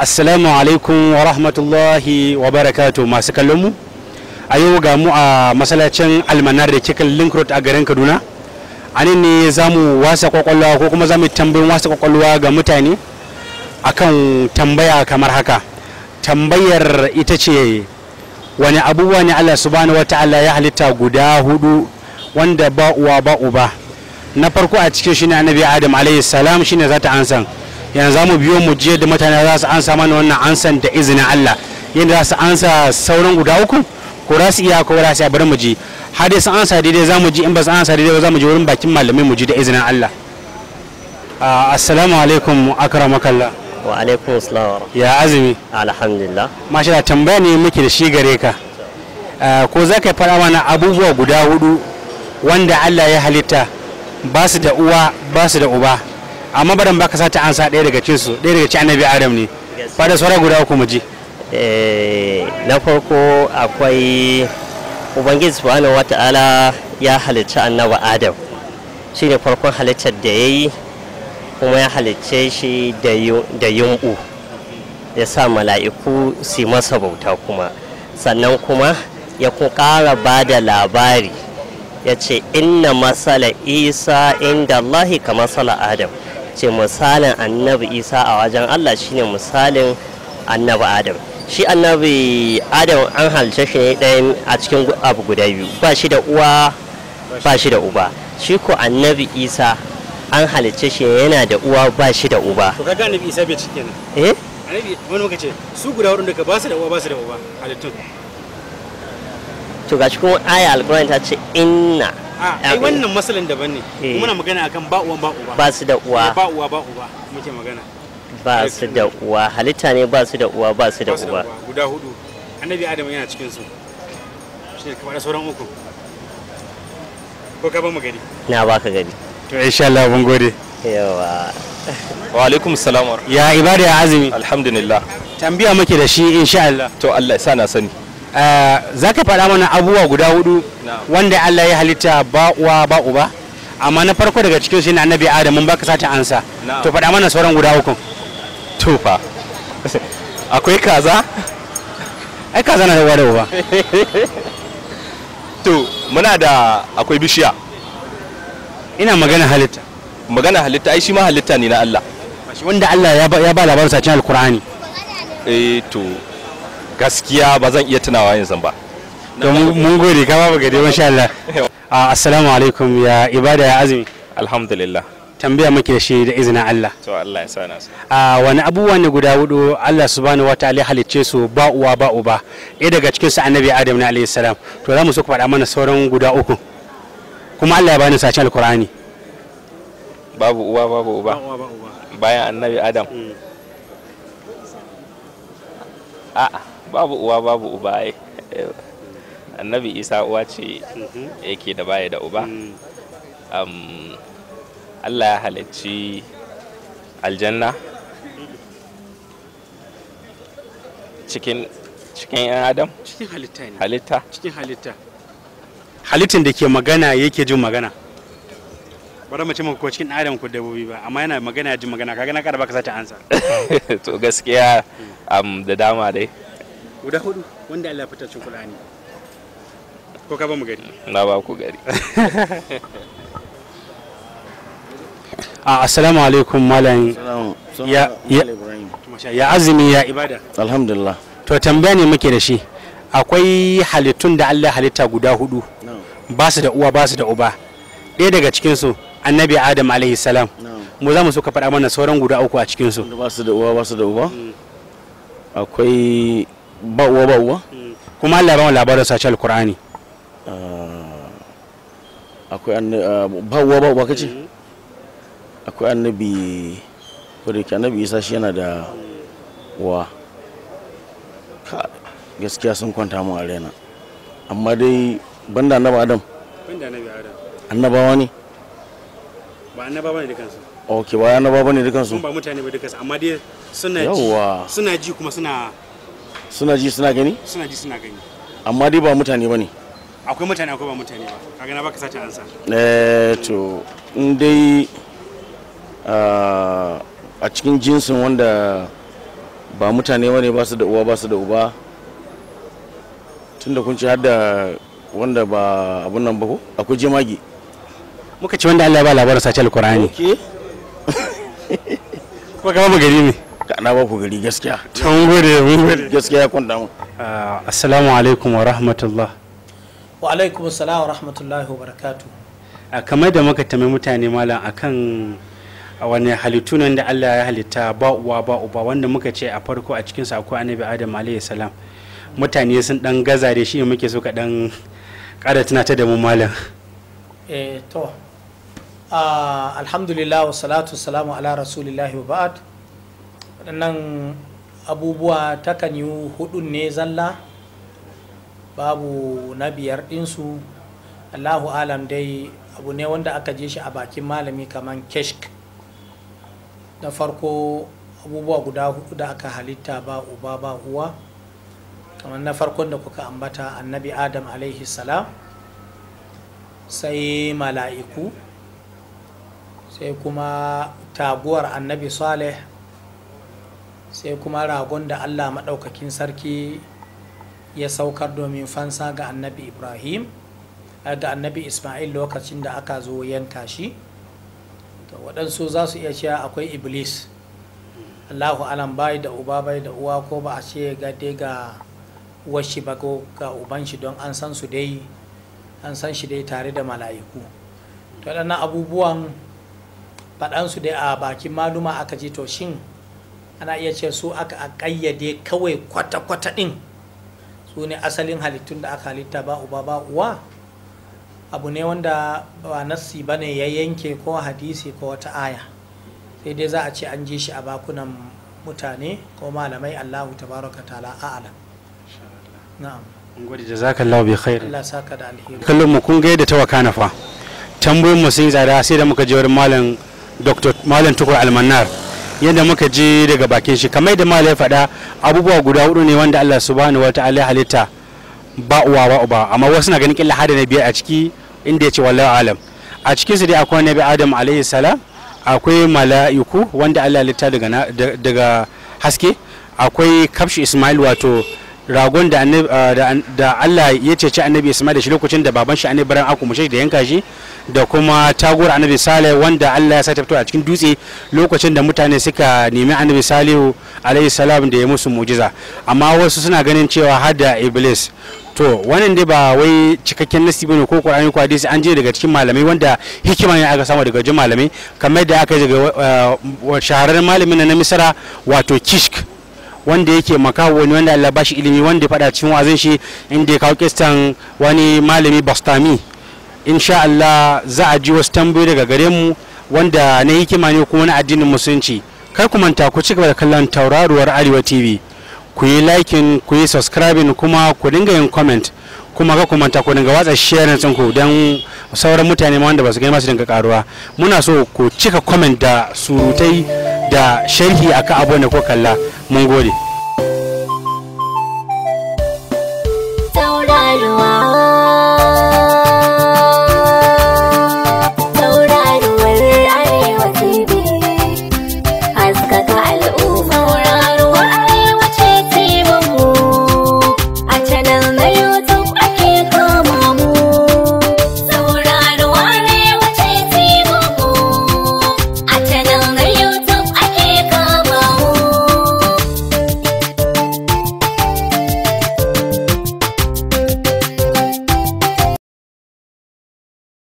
assalamu alaikum wa rahmatullahi wa barakatu masu kallon mu a yau ga mu a masallacin almanar da ke link road a garin kaduna. A nan ne za mu wasa ƙwaƙwalwa ko kuma za mu tambayin wasa ƙwaƙwalwa ga mutane akan tambaya kamar haka. Tambayar ita ce wani abubuwa ne allah subhanahu wa ta'ala ya halitta guda huɗu wanda ba uwa ba uba? Na farko a cikin shi ne annabi adam alayhi salam shine za ta ansan yanzu za mu biyo mu jiya da mutane za su ansa mana wannan ansan da izinin Allah. Yadda za su ansa sauran guda uku ko za su iya ko za su iya bari mu ji. Har dai sun ansa daidai za mu ji. In ba su ansa daidai ba za mu ji wurin bakin malamai mu ji da izinin Allah. Assalamu alaikum akramakallah. Wa alaikum salam ya azumi? Alhamdulillah. Masha tambaya ne muke da shi gare ka. Ko za ka faɗa mana abubuwa guda huɗu wanda Allah ya halitta? Ba su da uwa ba su da uba. Amma baran baka sata an sa ɗaya daga cikin su ɗaya daga cikin annabi adam ne. Fada sauran guda uku mu ji. Na farko akwai ubangiji subhanahu wata'ala ya halicci annabi adam. Shine farkon halittar da ya yi kuma ya halicce shi da yumɓu. Ya sa mala'iku su masa bauta kuma. Sannan kuma ya ƙara ba da labari. Ya ce inna masala isa inda allahi ka masala adam. Ce misalin annabi isa a wajen allah shine misalin annabi adam. Shi annabi adam an halice shi ne ɗayan a cikin abu guda biyu. Ba shi da uwa ba shi da uba. Shi ko annabi isa an halice shi yana da uwa ba shi da uba. To kaga annabi isa bai cike eh? Annabi wani muka ce su guda hudun da ba su da uwa ba su da uba halittun. To ga cikin aya alkurani ta ce inna ai wannan masalan daban ne. Eh. muna magana akan ba uwa ba uba. Ba su da uwa. Ba uwa ba uba muke magana. Ba su da uwa. Halitta ne ba su da uwa ba su da ba uwa. guda huɗu. Annabi adam yana cikin su shi ne kamar sauran uku. Ko ka ba mu gari na baka gari to insha Allah mun gode. Yawa. Wa alaikum salam ya ibada ya azumi. Alhamdulillah. Tambaya muke da shi insha Allah. To Allah ya sa na sani. Za ka faɗa mana abubuwa guda huɗu wanda Allah ya halitta ba uwa ba uba? Amma na farko daga cikin shi ne annabi Adam mun baka sata ansa. To faɗa mana sauran guda uku to fa. Akwai kaza? Ai ka zana da uwa da uba. To muna da akwai bishiya. Ina magana halitta. Magana halitta ai shi ma halitta ne na Allah. Wanda Allah ya ba labarin cikin alkur'ani eh to. Gaskiya ba zan iya tunawa yanzu ba. To mun gode ka babu gade masha Allah. Ah, assalamu alaikum ya ibada ya azumi? Alhamdulillah. Tambaya muke da shi da izinin Allah. To Allah ya sa na sani a wani abubuwa ne guda huɗu Allah subhanahu wa ta'ala ya halicce su ba uwa ba uba? Ɗaya daga cikin su annabi Adam na alayhi salam. To za mu so ku faɗa mana sauran guda uku. Kuma Allah ya bani sace alqur'ani. Babu uwa babu uba. Bayan annabi adam. A'a. Babu uwa babu uba ai. Annabi isa uwa ce yake da baya da uba. Um, allah ya halicci aljanna. Cikin cikin yan adam? Cikin halitta ne. Halitta. Cikin halitta. Halittin da ke magana yake jin magana. Bari mu ce muku ko cikin adam ko dabbobi ba amma yana magana ya jin magana. Kaga na kada baka sace ansa. To gaskiya um, da dama dai. Guda huɗu wanda Allah fitar cikin Qur'ani. Ko ka ba mu gari? Na ba ku gari. A assalamu alaikum malam. Ya- ya- azumi ya ibada? Alhamdulillah. To tambaya ne muke da shi. Akwai halittun da Allah halitta guda huɗu. Ba su da uwa ba su da uba. Ɗaya daga cikinsu annabi adam alaihi salam. Mu za mu so ka faɗa mana sauran guda uku a cikinsu. Ba su da uwa ba su da uba? Akwai ba uwa ba uwa? Kuma Allah ya ba mu labarin sace alkur'ani akwai annabi ba uwa ba kace? Akwai annabi ko da yake annabi isa shi yana da uwa. Ka- gaskiya sun kwanta mu a raina. Amma dai banda annabi adam. Wanda annabi adam. Annabawa ne? Ba annaba ba ne dukansu. Ok ba annabawa ba ne dukansu? Ba mutane ba dukansu amma dai suna ji kuma suna suna ji suna gani? Suna ji suna gani. Amma dai ba mutane ba ne akwai mutane akwai ba mutane ba. Kaga na baka sace ansa. Eh to in dai a cikin jinsin wanda ba mutane wane ba su da uwa ba su da uba tunda kun ci har da wanda ba abun nan ba ko? Akwai jemage. Muka ce wanda Allah ya ba labarin sace alkur'ani ke ko ka mu gari ne. Ka na ba ku gari gaskiya. To mun gode mun gode. Gaskiya ya kwanta mu Ah, assalamu alaikum wa rahmatullah. Wa alaikum salam wa rahmatullahi wa barakatu a kamar da muka tambayi mutane malam akan wani halittu nan da Allah ya halitta ba uwa ba uba wanda muka ce a farko a cikin akwai annabi Adam alayhi salam. Mutane sun dan gaza da shi muke so ka dan ƙara tunatar da mu malam. Eh to ah, alhamdulillah wa salatu salamu ala rasulillahi wa ba'ad waɗannan abubuwa takan yi hudun ne zalla babu na biyar ɗinsu. Allahu alam dai abu ne wanda aka je shi a bakin malami kamar keshk. Na farko abubuwa guda huɗu da aka halitta ba uba ba uwa. Kamar na farkon da kuka ambata annabi adam alaihi salam sai mala'iku sai kuma taguwar annabi saleh sai kuma ragon da allah maɗaukakin sarki ya saukar domin fansa ga annabi ibrahim eh, ga annabi ismail lokacin da aka zo yanka shi. Waɗansu za su iya cewa akwai iblis. Allahu alam bai da uba bai da uwa ko ba a ce ga dai ga washi ba ga uban shi don an san su dai an san shi dai tare da mala'iku. To waɗannan abubuwan faɗansu dai a bakin maluma aka ji to shin ana iya ce su aka a ƙayyade kawai kwata-kwata ɗin. Su ne asalin halittun da aka halitta ba uba ba uwa. Abu ne wanda ba nassi ba ne ya yanke ko hadisi ko wata aya. Sai dai za a ce an ji shi a bakunan mutane ko malamai allahu tabaraka ta'ala a'alam na'am. Gode. Jazakallahu bi khair Allah saka da alheri. Kallon mu kun ga yadda ta wakana fa. Tambayoyin mu sun yi tsada sai da muka je wurin malam dr malam tukur almanar yadda muka je daga bakin shi. Kamar da malam ya faɗa abubuwa guda huɗu ne wanda Allah subhanahu wataala halitta ba uwa ba uba. Amma wasu na ganin killa hada na biyar a ciki inda ya ce wallahu alam. A cikin su dai akwai nabi adam alaihi salam akwai mala'iku wanda Allah halitta daga daga haske akwai kafshi ismail wato ragon ah, da Allah ya cece annabi Ismail da shi lokacin da baban shi annabi Ibrahim aka mushe da yanka shi da kuma taguwar annabi Saleh wanda Allah ya sa fito a cikin dutse lokacin da mutane suka nemi annabi Salihu alaihi salam da ya musu mujiza. Amma wasu suna ganin cewa har da Iblis. To wannan dai ba wai cikakken nasi ba ne ko Qur'ani ko hadisi an je daga cikin malamai wanda hikima ne aka samu daga jin malamai. Kamar da aka yi daga ah, shahararren malamin na Misra wato Kishk. Wanda yake makaho wani wanda Allah bashi ilimi wanda faɗa cikin wazin shi inda ya kawo kistan wani malami bastami. Insha Allah za a ji wasu tambayoyi daga gare mu wanda na hikima ne kuma na addinin musulunci. Kar ku manta ku ci gaba da kallon tauraruwar Arewa TV ku yi liking ku yi subscribing kuma ku dinga yin comment. Kuma ka ku manta ku dinga watsa sharing din ku don sauran mutane ma wanda ba su gani masu dinga karuwa. Muna so ku cika comment da surutai da sharhi akan abu da ko kalla mun gode. Sauraruwa